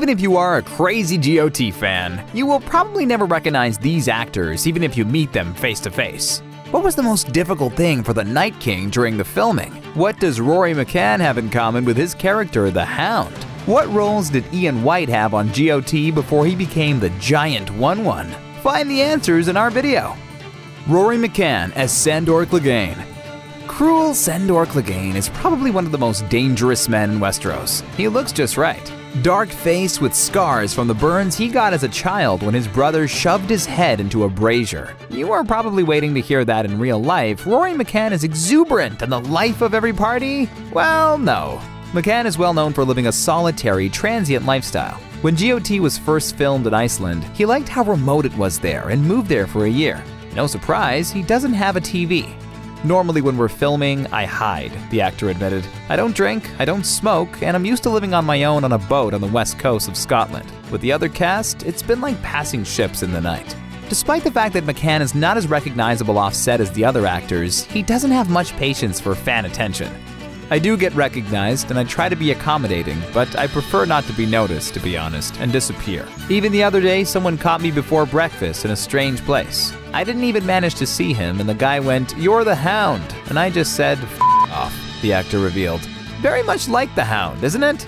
Even if you are a crazy GOT fan, you will probably never recognize these actors even if you meet them face to face. What was the most difficult thing for the Night King during the filming? What does Rory McCann have in common with his character, the Hound? What roles did Ian Whyte have on GOT before he became the Giant Wun Wun? Find the answers in our video. Rory McCann as Sandor Clegane. Cruel Sandor Clegane is probably one of the most dangerous men in Westeros. He looks just right. Dark face with scars from the burns he got as a child when his brother shoved his head into a brazier. You are probably waiting to hear that in real life. Rory McCann is exuberant and the life of every party? Well, no. McCann is well known for living a solitary, transient lifestyle. When GOT was first filmed in Iceland, he liked how remote it was there and moved there for a year. No surprise, he doesn't have a TV. Normally, when we're filming, I hide, the actor admitted. I don't drink, I don't smoke, and I'm used to living on my own on a boat on the west coast of Scotland. With the other cast, it's been like passing ships in the night. Despite the fact that McCann is not as recognizable off set as the other actors, he doesn't have much patience for fan attention. I do get recognized and I try to be accommodating, but I prefer not to be noticed, to be honest, and disappear. Even the other day, someone caught me before breakfast in a strange place. I didn't even manage to see him, and the guy went, You're the Hound. And I just said, F off, the actor revealed. Very much like the Hound, isn't it?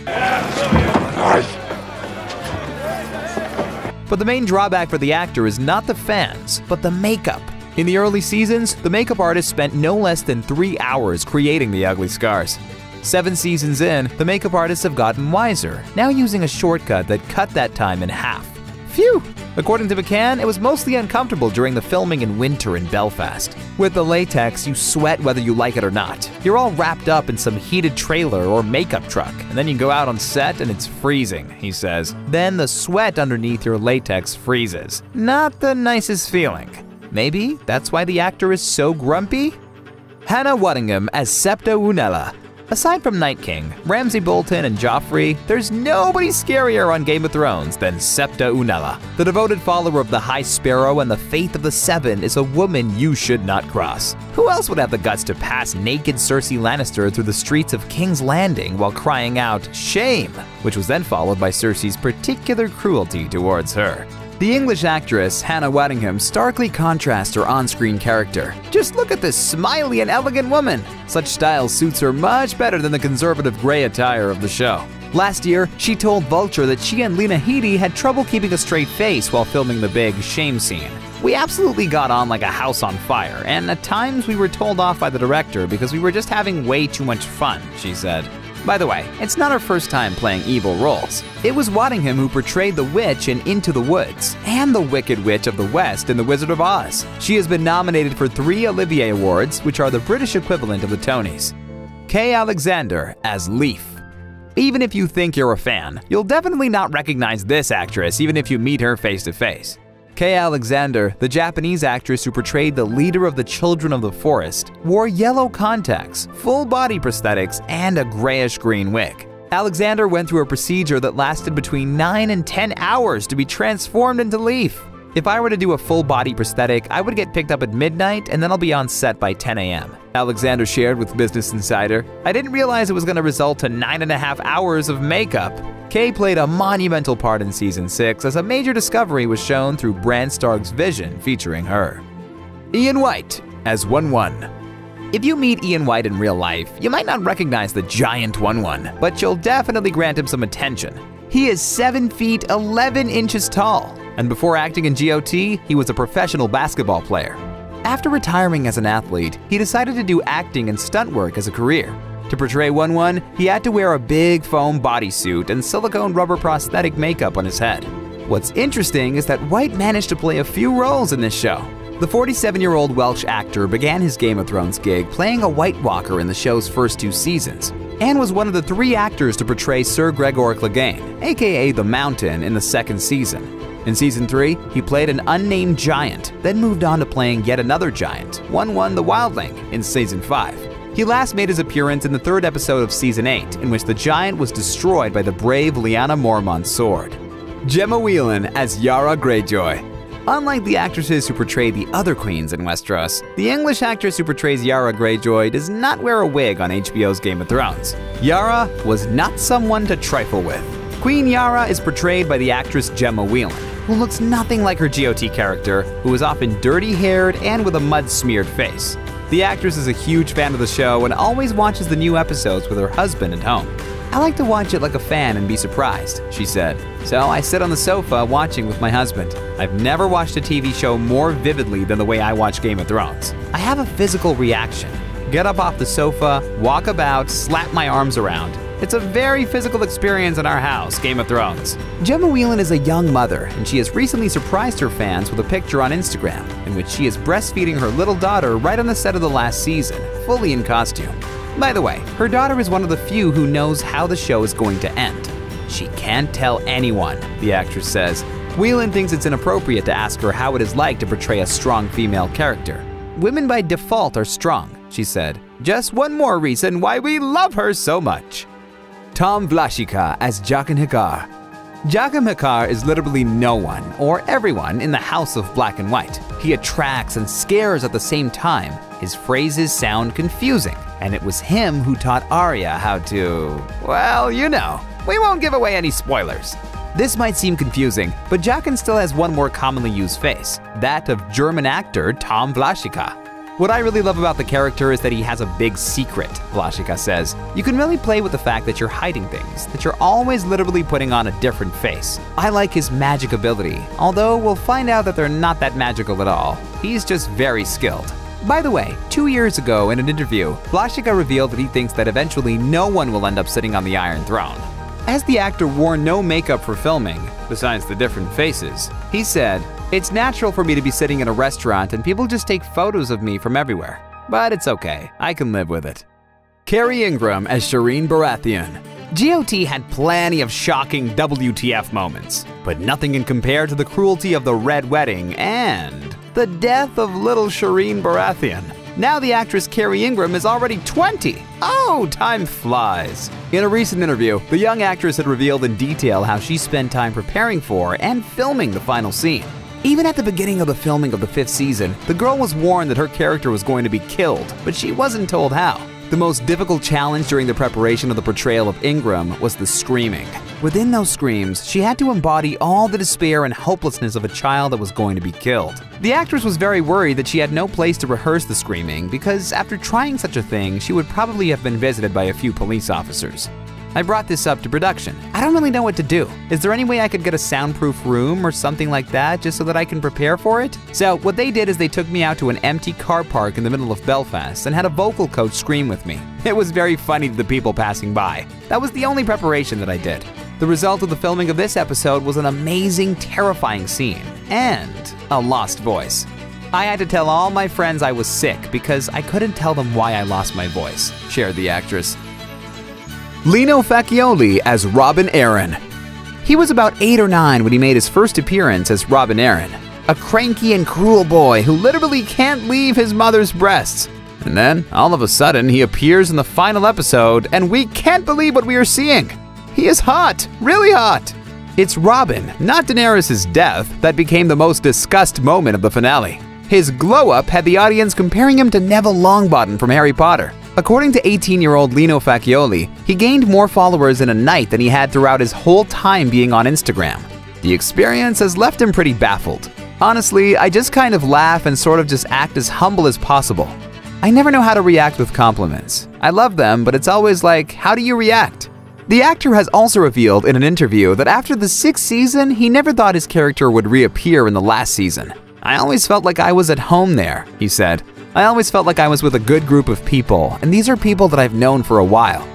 But the main drawback for the actor is not the fans, but the makeup. In the early seasons, the makeup artist spent no less than three hours creating the ugly scars. Seven seasons in, the makeup artists have gotten wiser, now using a shortcut that cut that time in half. Phew! According to McCann, it was mostly uncomfortable during the filming in winter in Belfast. With the latex, you sweat whether you like it or not. You're all wrapped up in some heated trailer or makeup truck, and then you go out on set and it's freezing, he says. Then the sweat underneath your latex freezes. Not the nicest feeling. Maybe that's why the actor is so grumpy? Hannah Waddingham as Septa Unella. Aside from Night King, Ramsay Bolton, and Joffrey, there's nobody scarier on Game of Thrones than Septa Unella. The devoted follower of the High Sparrow and the Faith of the Seven is a woman you should not cross. Who else would have the guts to pass naked Cersei Lannister through the streets of King's Landing while crying out, shame, which was then followed by Cersei's particular cruelty towards her? The English actress Hannah Waddingham starkly contrasts her on-screen character. Just look at this smiley and elegant woman. Such style suits her much better than the conservative gray attire of the show. Last year, she told Vulture that she and Lena Headey had trouble keeping a straight face while filming the big shame scene. We absolutely got on like a house on fire, and at times we were told off by the director because we were just having way too much fun, she said. By the way, it's not her first time playing evil roles. It was Waddingham who portrayed the witch in Into the Woods, and the Wicked Witch of the West in The Wizard of Oz. She has been nominated for three Olivier Awards, which are the British equivalent of the Tonys. Kae Alexander as Leaf. Even if you think you're a fan, you'll definitely not recognize this actress even if you meet her face to face. Kae Alexander, the Japanese actress who portrayed the leader of the Children of the Forest, wore yellow contacts, full body prosthetics, and a grayish green wig. Alexander went through a procedure that lasted between 9 and 10 hours to be transformed into Leaf. If I were to do a full body prosthetic, I would get picked up at midnight and then I'll be on set by 10 a.m. Alexander shared with Business Insider, I didn't realize it was going to result to nine and a half hours of makeup. Kae played a monumental part in season 6 as a major discovery was shown through Bran Stark's vision featuring her. Ian Whyte as Wun Wun. If you meet Ian Whyte in real life, you might not recognize the giant Wun Wun, but you'll definitely grant him some attention. He is 7 feet 11 inches tall, and before acting in GOT, he was a professional basketball player. After retiring as an athlete, he decided to do acting and stunt work as a career. To portray Wun Wun, he had to wear a big foam bodysuit and silicone rubber prosthetic makeup on his head. What's interesting is that Whyte managed to play a few roles in this show. The 47-year-old Welsh actor began his Game of Thrones gig playing a White Walker in the show's first two seasons, and was one of the three actors to portray Sir Gregor Clegane, aka the Mountain, in the second season. In season 3, he played an unnamed giant, then moved on to playing yet another giant, Wun Wun the Wildling, in season 5. He last made his appearance in the third episode of season 8, in which the giant was destroyed by the brave Lyanna Mormont's sword. Gemma Whelan as Yara Greyjoy. Unlike the actresses who portray the other queens in Westeros, the English actress who portrays Yara Greyjoy does not wear a wig on HBO's Game of Thrones. Yara was not someone to trifle with. Queen Yara is portrayed by the actress Gemma Whelan, who looks nothing like her GOT character, who is often dirty haired and with a mud smeared face. The actress is a huge fan of the show and always watches the new episodes with her husband at home. I like to watch it like a fan and be surprised, she said. So I sit on the sofa watching with my husband. I've never watched a TV show more vividly than the way I watch Game of Thrones. I have a physical reaction. Get up off the sofa, walk about, slap my arms around. It's a very physical experience in our house, Game of Thrones. Gemma Whelan is a young mother, and she has recently surprised her fans with a picture on Instagram in which she is breastfeeding her little daughter right on the set of the last season, fully in costume. By the way, her daughter is one of the few who knows how the show is going to end. She can't tell anyone, the actress says. Whelan thinks it's inappropriate to ask her how it is like to portray a strong female character. Women by default are strong, she said. Just one more reason why we love her so much. Tom Wlaschiha as Jaqen H'ghar. Jaqen H'ghar is literally no one or everyone in the House of Black and White. He attracts and scares at the same time. His phrases sound confusing, and it was him who taught Arya how to, well, you know. We won't give away any spoilers. This might seem confusing, but Jaqen still has one more commonly used face, that of German actor Tom Wlaschiha. What I really love about the character is that he has a big secret, Wlaschiha says. You can really play with the fact that you're hiding things, that you're always literally putting on a different face. I like his magic ability, although we'll find out that they're not that magical at all. He's just very skilled. By the way, two years ago in an interview, Wlaschiha revealed that he thinks that eventually no one will end up sitting on the Iron Throne. As the actor wore no makeup for filming, besides the different faces, he said, It's natural for me to be sitting in a restaurant and people just take photos of me from everywhere. But it's okay, I can live with it. Kerry Ingram as Shireen Baratheon. GOT had plenty of shocking WTF moments, but nothing can compare to the cruelty of the Red Wedding and the death of little Shireen Baratheon. Now the actress Kerry Ingram is already 20. Oh, time flies. In a recent interview, the young actress had revealed in detail how she spent time preparing for and filming the final scene. Even at the beginning of the filming of the fifth season, the girl was warned that her character was going to be killed, but she wasn't told how. The most difficult challenge during the preparation of the portrayal of Ingram was the screaming. Within those screams, she had to embody all the despair and hopelessness of a child that was going to be killed. The actress was very worried that she had no place to rehearse the screaming because after trying such a thing, she would probably have been visited by a few police officers. I brought this up to production. I don't really know what to do. Is there any way I could get a soundproof room or something like that just so that I can prepare for it? So, what they did is they took me out to an empty car park in the middle of Belfast and had a vocal coach scream with me. It was very funny to the people passing by. That was the only preparation that I did. The result of the filming of this episode was an amazing, terrifying scene and a lost voice. I had to tell all my friends I was sick because I couldn't tell them why I lost my voice, shared the actress. Lino Facioli as Robin Arryn. He was about 8 or 9 when he made his first appearance as Robin Arryn, a cranky and cruel boy who literally can't leave his mother's breasts. And then, all of a sudden, he appears in the final episode, and we can't believe what we are seeing. He is hot, really hot. It's Robin, not Daenerys' death, that became the most discussed moment of the finale. His glow up had the audience comparing him to Neville Longbottom from Harry Potter. According to 18 year old Lino Facioli, he gained more followers in a night than he had throughout his whole time being on Instagram. The experience has left him pretty baffled. Honestly, I just kind of laugh and sort of just act as humble as possible. I never know how to react with compliments. I love them, but it's always like, how do you react? The actor has also revealed in an interview that after the sixth season, he never thought his character would reappear in the last season. I always felt like I was at home there, he said. I always felt like I was with a good group of people, and these are people that I've known for a while.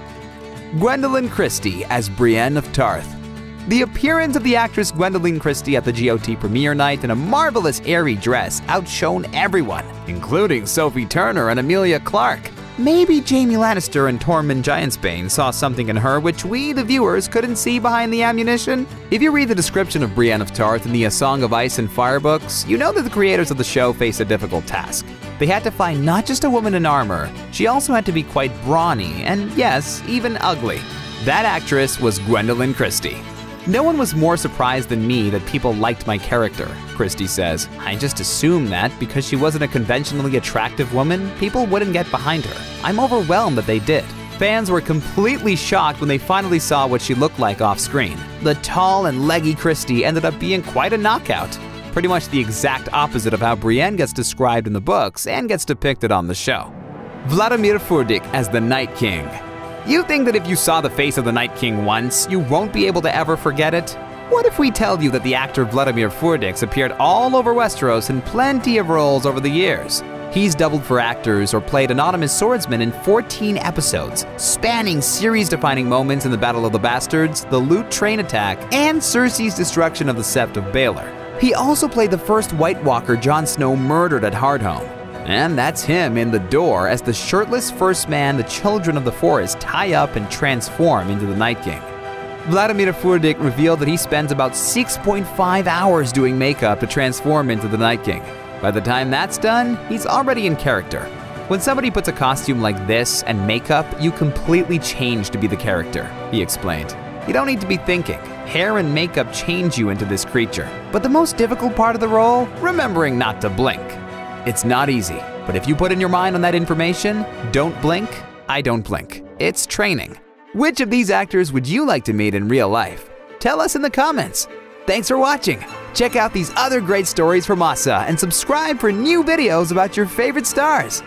Gwendoline Christie as Brienne of Tarth. The appearance of the actress Gwendoline Christie at the GOT premiere night in a marvelous airy dress outshone everyone, including Sophie Turner and Emilia Clarke. Maybe Jaime Lannister and Tormund Giantsbane saw something in her which we, the viewers, couldn't see behind the ammunition. If you read the description of Brienne of Tarth in the A Song of Ice and Fire books, you know that the creators of the show face a difficult task. They had to find not just a woman in armor, she also had to be quite brawny and, yes, even ugly. That actress was Gwendoline Christie. No one was more surprised than me that people liked my character, Christie says. I just assumed that because she wasn't a conventionally attractive woman, people wouldn't get behind her. I'm overwhelmed that they did. Fans were completely shocked when they finally saw what she looked like off screen. The tall and leggy Christie ended up being quite a knockout. Pretty much the exact opposite of how Brienne gets described in the books and gets depicted on the show. Vladimir Furdik as the Night King. You think that if you saw the face of the Night King once, you won't be able to ever forget it? What if we tell you that the actor Vladimir Furdik appeared all over Westeros in plenty of roles over the years? He's doubled for actors or played anonymous swordsman in 14 episodes, spanning series-defining moments in the Battle of the Bastards, the Loot train attack, and Cersei's destruction of the Sept of Baelor. He also played the first White Walker Jon Snow murdered at Hardhome. And that's him in the door as the shirtless first man the Children of the Forest tie up and transform into the Night King. Vladimir Furdik revealed that he spends about 6.5 hours doing makeup to transform into the Night King. By the time that's done, he's already in character. When somebody puts a costume like this and makeup, you completely change to be the character, he explained. You don't need to be thinking. Hair and makeup change you into this creature. But the most difficult part of the role? Remembering not to blink. It's not easy, but if you put in your mind on that information, don't blink, I don't blink. It's training. Which of these actors would you like to meet in real life? Tell us in the comments. Thanks for watching. Check out these other great stories from OSSA and subscribe for new videos about your favorite stars.